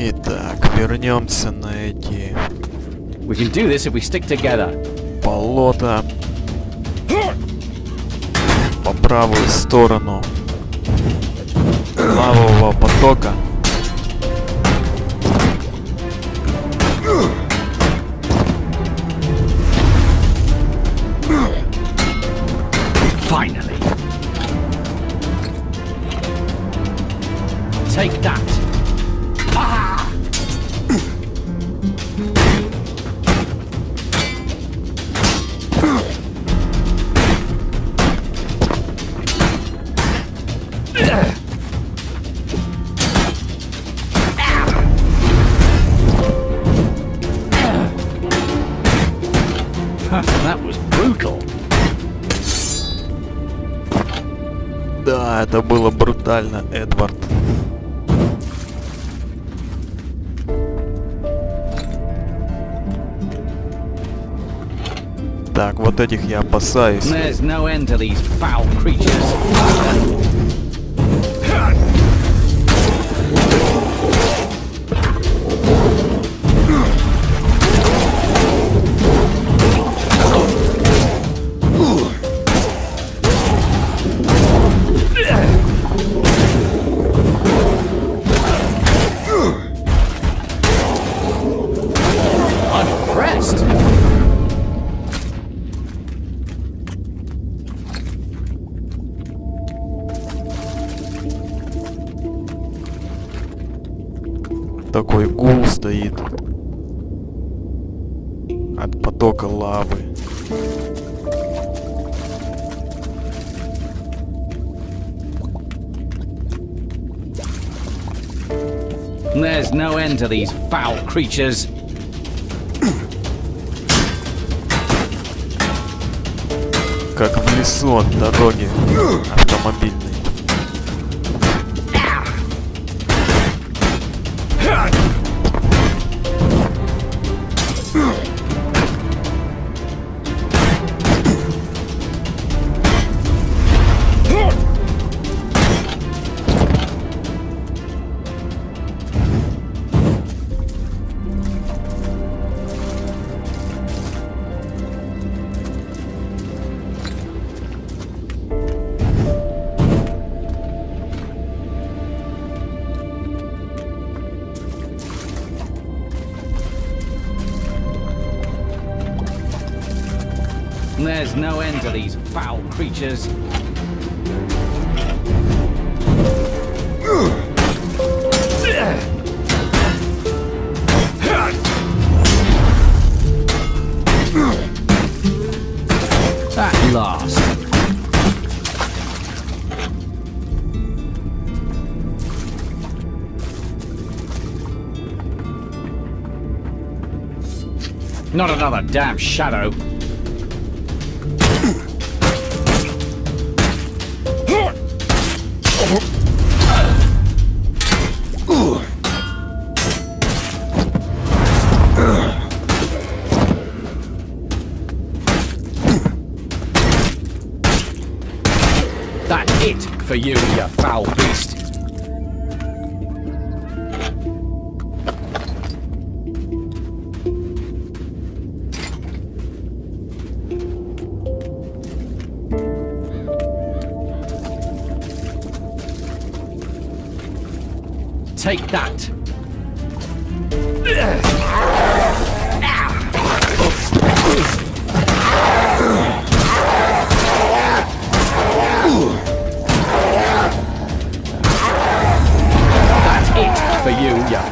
Итак, вернемся на эти We can do this if we stick together. болота по правую сторону лавового потока. Finally. Take that. Да, это было брутально, Эдвард. Так, вот этих я опасаюсь. Такой гул стоит от потока лавы. There's no end to these foul creatures. Как в лесу от дороги автомобильной. There's no end to these foul creatures. At last. Not another damn shadow.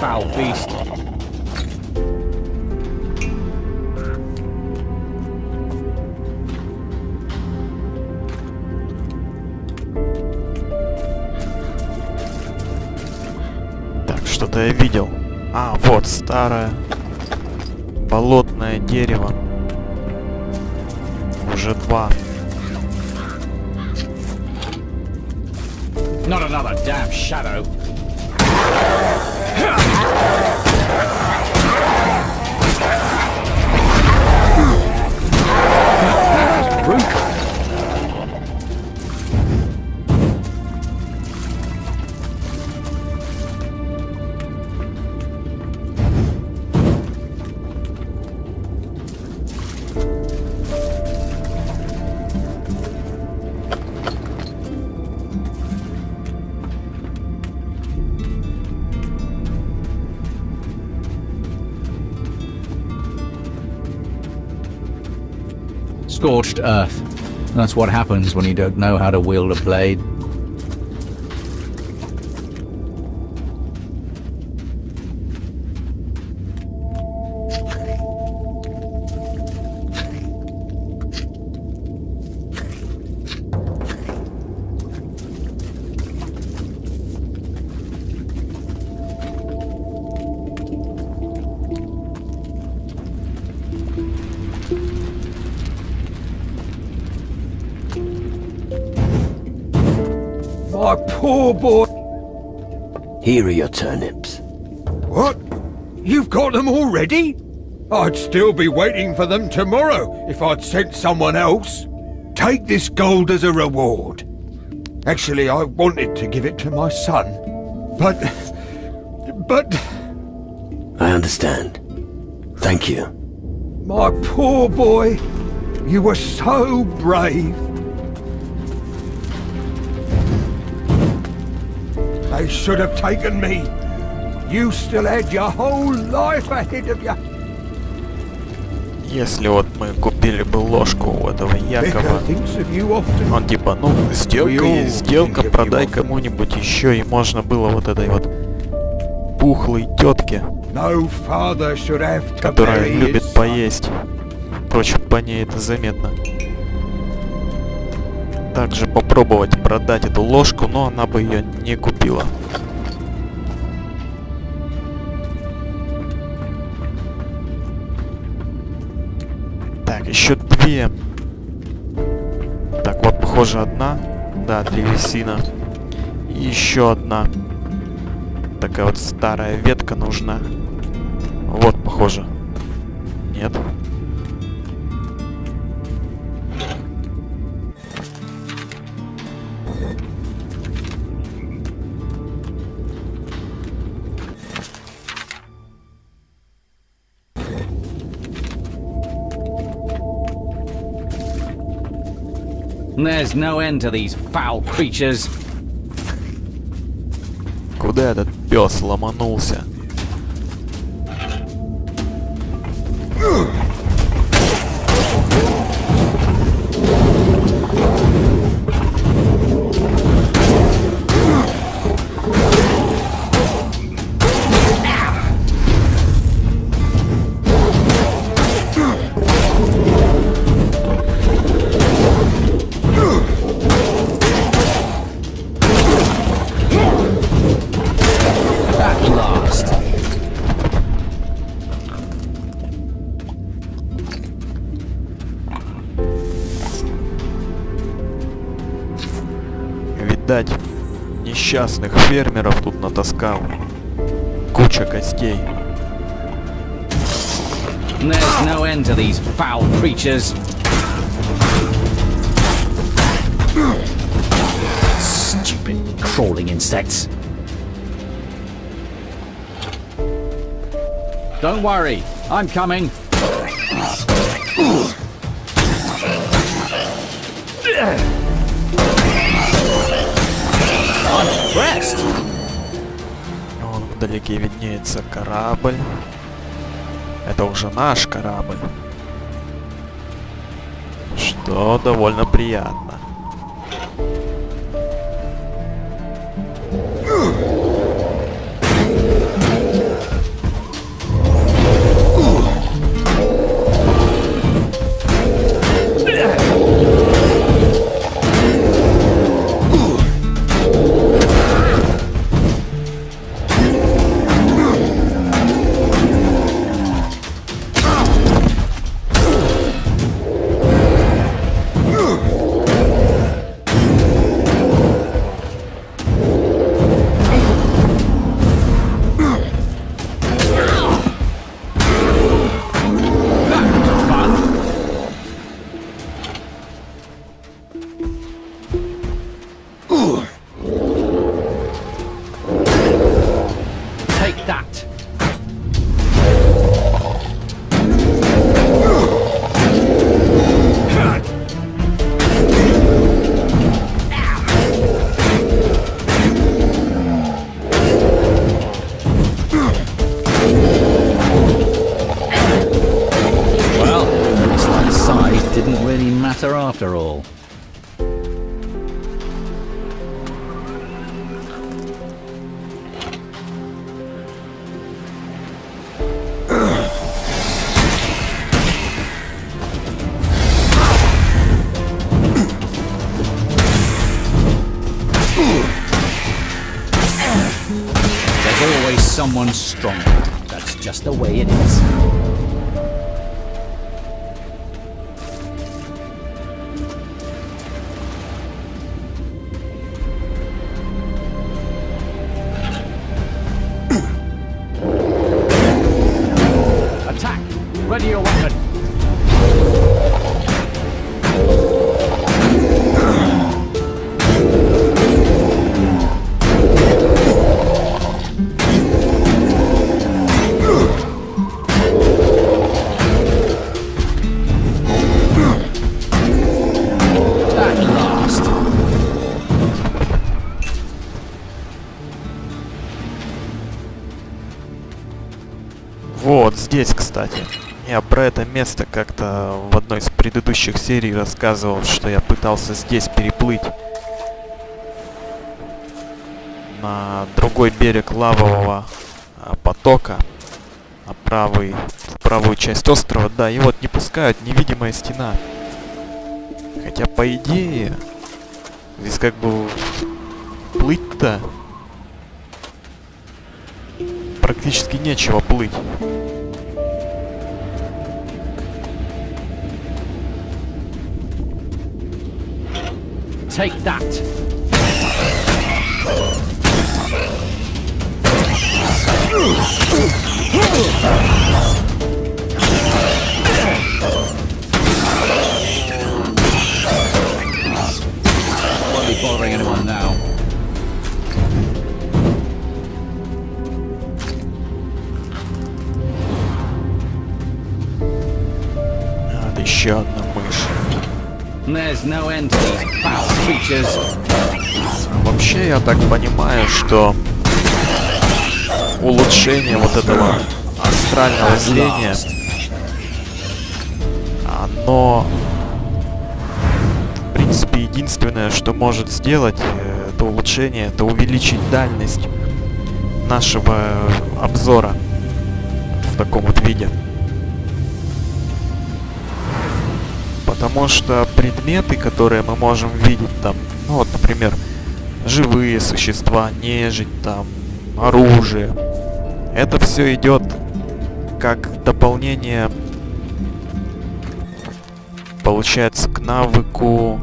Foul beast. Так, что-то я видел. А, вот, старое болотное дерево. Уже два. Not another damn shadow. Ha! Scorched earth. That's what happens when you don't know how to wield a blade. My poor boy. Here are your turnips. What? You've got them already? I'd still be waiting for them tomorrow if I'd sent someone else. Take this gold as a reward. Actually, I wanted to give it to my son. But. But. I understand. Thank you. My poor boy. You were so brave. They should have taken me. You still had your whole life ahead of you. Если вот мы купили бы ложку у этого Якова, он типа, ну, сделка есть сделка, продай кому-нибудь еще, и можно было вот этой вот пухлой тетке, которая любит поесть. Впрочем, по ней это заметно. Также попробовать продать эту ложку, но она бы ее не купила. Так, еще две. Так, вот, похоже, одна. Да, древесина. И еще одна. Такая вот старая ветка нужна. Вот, похоже. There's no end to these foul creatures. Куда этот пес ломанулся? Несчастных фермеров тут натаскал. Куча костей. There's no end to these foul creatures. Stupid crawling insects. Don't worry, I'm coming. I'm impressed. Вон вдалеке виднеется корабль. Это уже наш корабль. Что довольно приятно. after all. there's always someone stronger. That's just the way it is. Ready your weapon. Вот здесь, кстати. Я про это место как-то в одной из предыдущих серий рассказывал, что я пытался здесь переплыть на другой берег лавового а, потока, на правый, в правую часть острова. Да, и вот не пускают невидимая стена. Хотя, по идее, здесь как бы плыть-то практически нечего плыть. Take that. Won't be bothering anyone now. А, да еще одна мышь. No end. Вообще, я так понимаю, что улучшение вот этого астрального зрения, оно, в принципе, единственное, что может сделать э, это улучшение, это увеличить дальность нашего обзора в таком вот виде. Потому что предметы, которые мы можем видеть там, ну вот, например, живые существа, нежить, там, оружие. Это все идет как дополнение, получается, к навыку...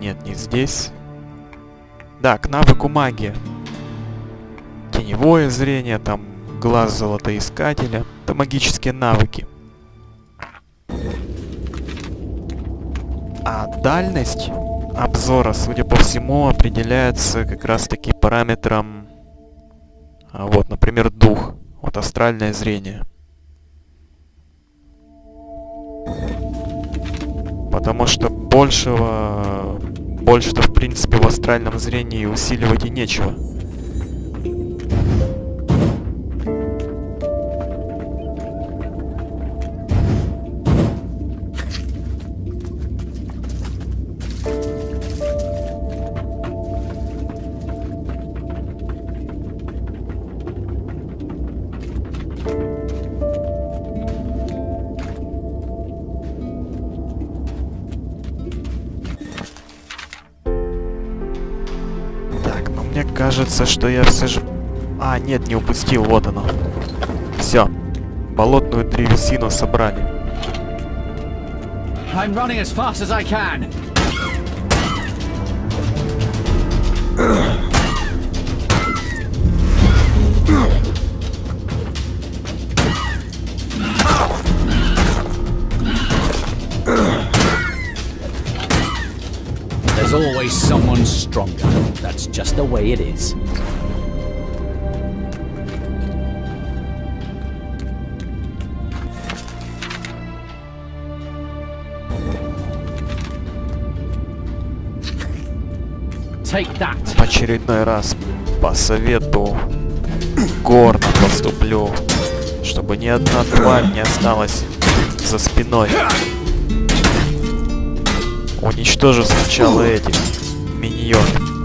Нет, не здесь. Да, к навыку магии. Теневое зрение, там, глаз золотоискателя. Это магические навыки. А дальность обзора, судя по всему, определяется как раз-таки параметром, а, вот, например, дух, вот астральное зрение. Потому что большего, больше-то в принципе в астральном зрении усиливать и нечего. Мне кажется, что я все же... А, нет, не упустил, вот оно. Все. Болотную древесину собрали. I'm running as fast as I can. Just the way it is. Take that. В очередной раз по совету горно поступлю, чтобы ни одна тварь не осталась за спиной. Уничтожу сначала этих миньонов.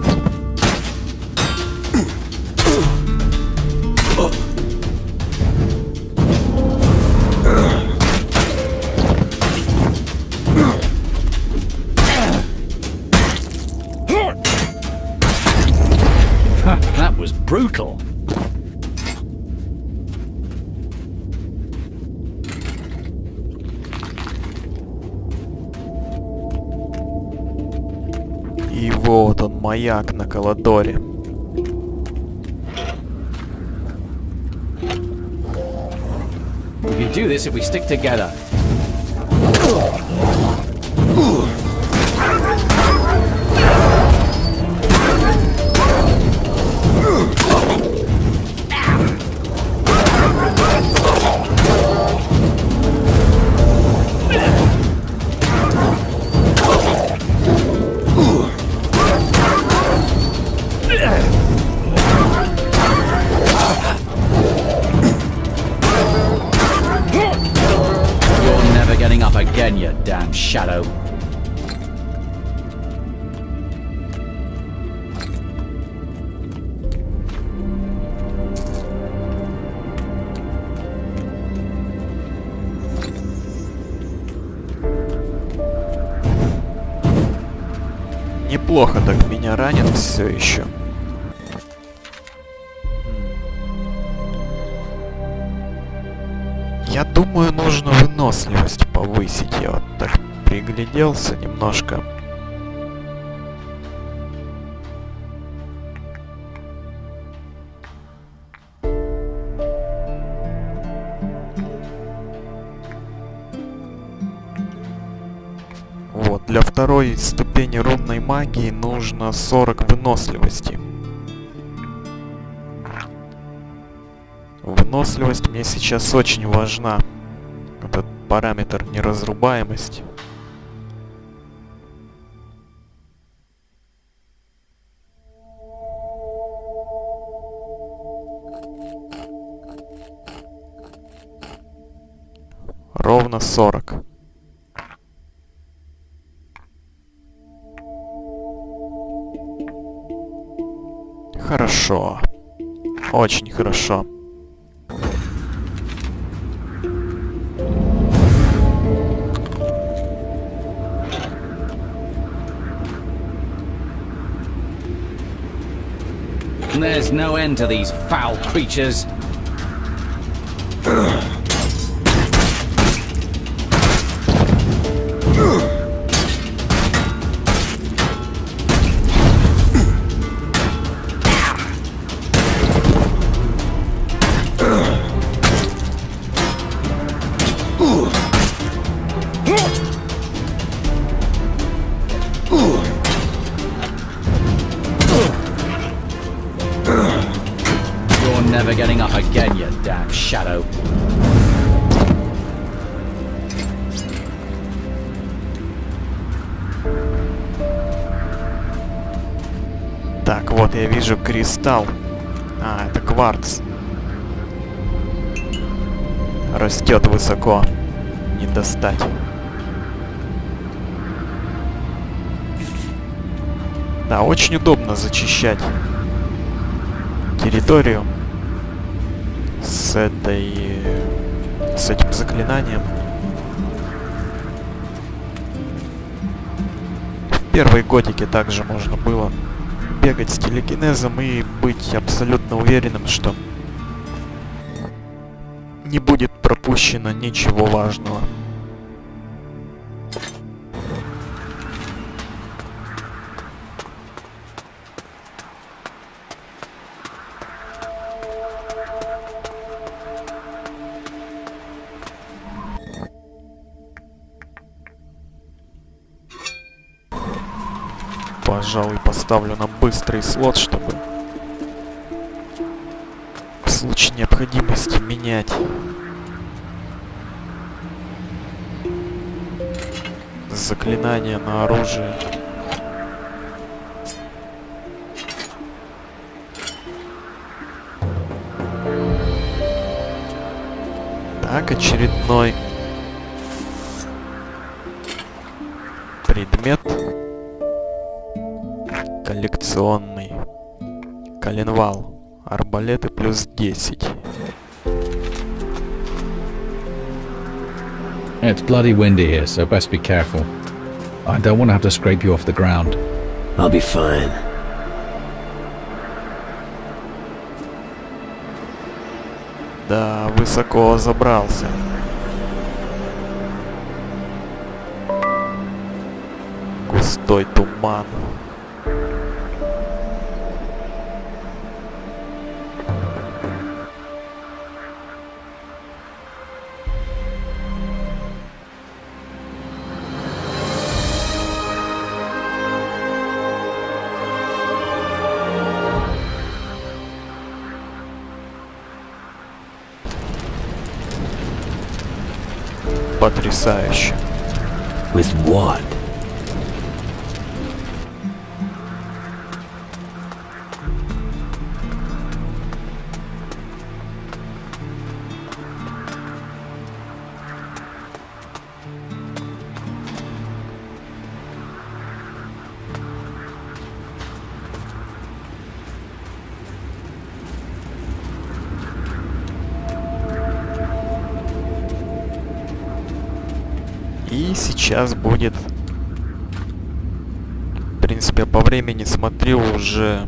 маяк на Каладоре. We can do this if we stick together. Я думаю, нужно выносливость повысить. Я вот так пригляделся немножко. Вот, для второй ступени рунной магии нужно 40 выносливости. Выносливость мне сейчас очень важна. Этот параметр неразрубаемость. Ровно 40. Хорошо. Очень хорошо. No end to these foul creatures. Never getting up again, you damn shadow. Так, вот я вижу кристалл. А, это кварц. Растет высоко. Не достать. Да, очень удобно зачищать территорию с этой... с этим заклинанием. В первой готике также можно было бегать с телекинезом и быть абсолютно уверенным, что не будет пропущено ничего важного. Поставлю на быстрый слот, чтобы в случае необходимости менять. Заклинание на оружие. Так, очередной коллекционный. Коленвал. Арбалеты плюс 10. It's bloody windy here, so best be careful. I don't want to have to scrape you off the ground. I'll be fine. Да, высоко забрался. Густой туман. Потрясающе. With what? Сейчас будет... В принципе, по времени смотрю уже...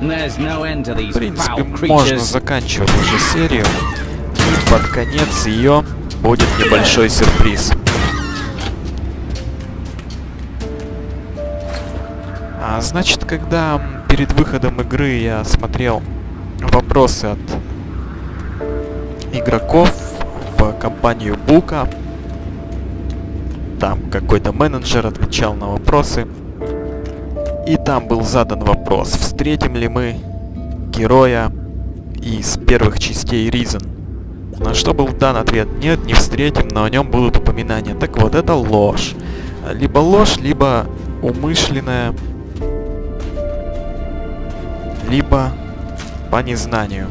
В принципе, можно заканчивать уже серию. И под конец ее будет небольшой сюрприз. А значит, когда перед выходом игры я смотрел вопросы от игроков в компанию Бука, там какой-то менеджер отвечал на вопросы, и там был задан вопрос, встретим ли мы героя из первых частей Ризен. На что был дан ответ, нет, не встретим, но о нем будут упоминания. Так вот, это ложь. Либо ложь, либо умышленная, либо по незнанию.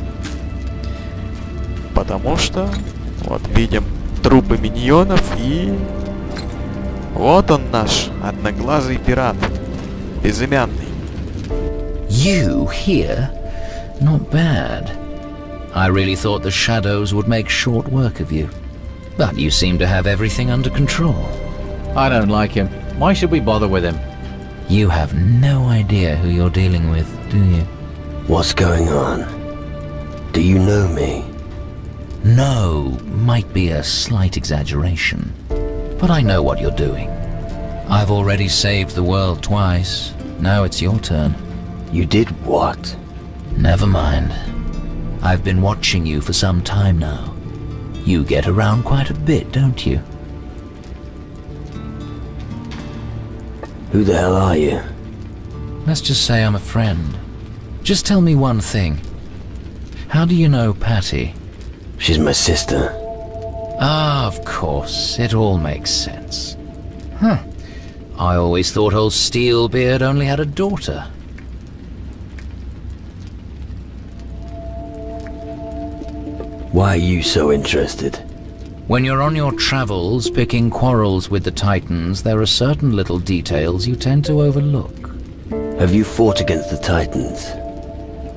Потому что, вот видим трупы миньонов и... Вот он наш одноглазый пират. Безымянный. You here? Not bad. I really thought the shadows would make short work of you. But you seem to have everything under control. I don't like him. Why should we bother with him? You have no idea who you're dealing with, do you? What's going on? Do you know me? No might be a slight exaggeration. But I know what you're doing. I've already saved the world twice. Now it's your turn. You did what? Never mind. I've been watching you for some time now. You get around quite a bit, don't you? Who the hell are you? Let's just say I'm a friend. Just tell me one thing. How do you know Patty? She's my sister. Ah, of course. It all makes sense. Huh. I always thought old Steelbeard only had a daughter. Why are you so interested? When you're on your travels picking quarrels with the Titans, there are certain little details you tend to overlook. Have you fought against the Titans?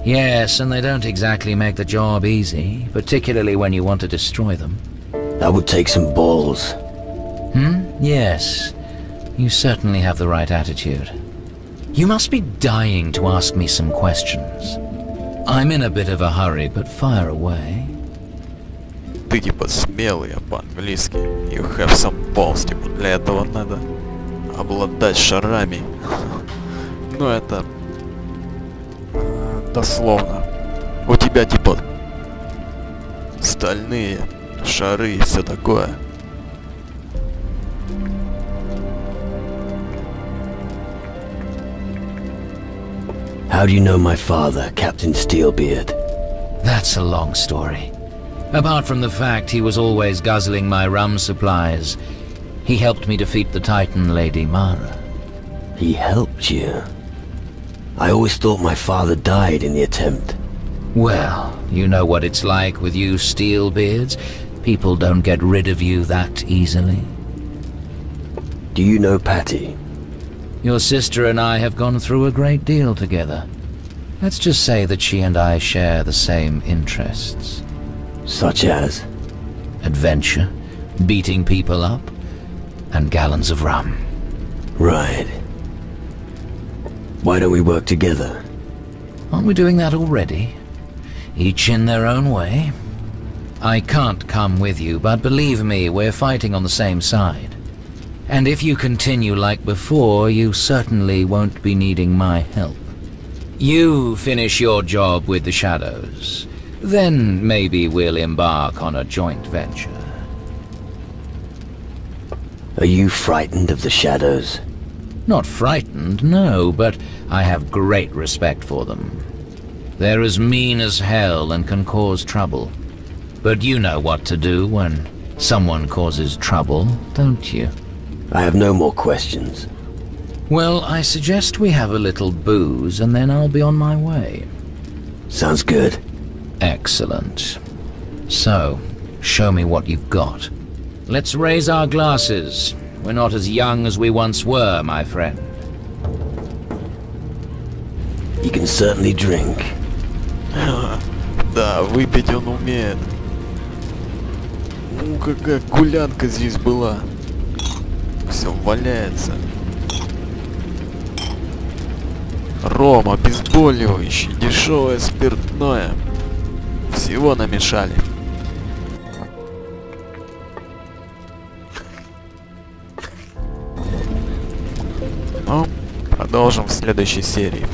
Yes, and they don't exactly make the job easy, particularly when you want to destroy them. That would take some balls. Hmm? Yes. You certainly have the right attitude. You must be dying to ask me some questions. I'm in a bit of a hurry, but fire away. Ты типа смелый, а по-английски. You have some balls, типа для этого надо обладать шарами. Ну это э, дословно. У тебя типа стальные шары и все такое. How do you know my father, Captain Steelbeard? That's a long story. Apart from the fact he was always guzzling my rum supplies, he helped me defeat the Titan Lady Mara. He helped you. I always thought my father died in the attempt. Well, you know what it's like with you Steelbeards. People don't get rid of you that easily. Do you know Patty? Your sister and I have gone through a great deal together. Let's just say that she and I share the same interests. Such as? Adventure, beating people up, and gallons of rum. Right. Why don't we work together? Aren't we doing that already? Each in their own way. I can't come with you, but believe me, we're fighting on the same side. And if you continue like before, you certainly won't be needing my help. You finish your job with the Shadows. Then maybe we'll embark on a joint venture. Are you frightened of the shadows? Not frightened, no, but I have great respect for them. They're as mean as hell and can cause trouble. But you know what to do when someone causes trouble, don't you? I have no more questions. Well, I suggest we have a little booze and then I'll be on my way. Sounds good. Excellent. So, show me what you've got. Let's raise our glasses. We're not as young as we once were, my friend. You can certainly drink. Да, выпить он умеет. Ну, какая гулянка здесь была. Все валяется. Ром, обезболивающий, дешевое спиртное. Всего намешали. Ну, продолжим в следующей серии.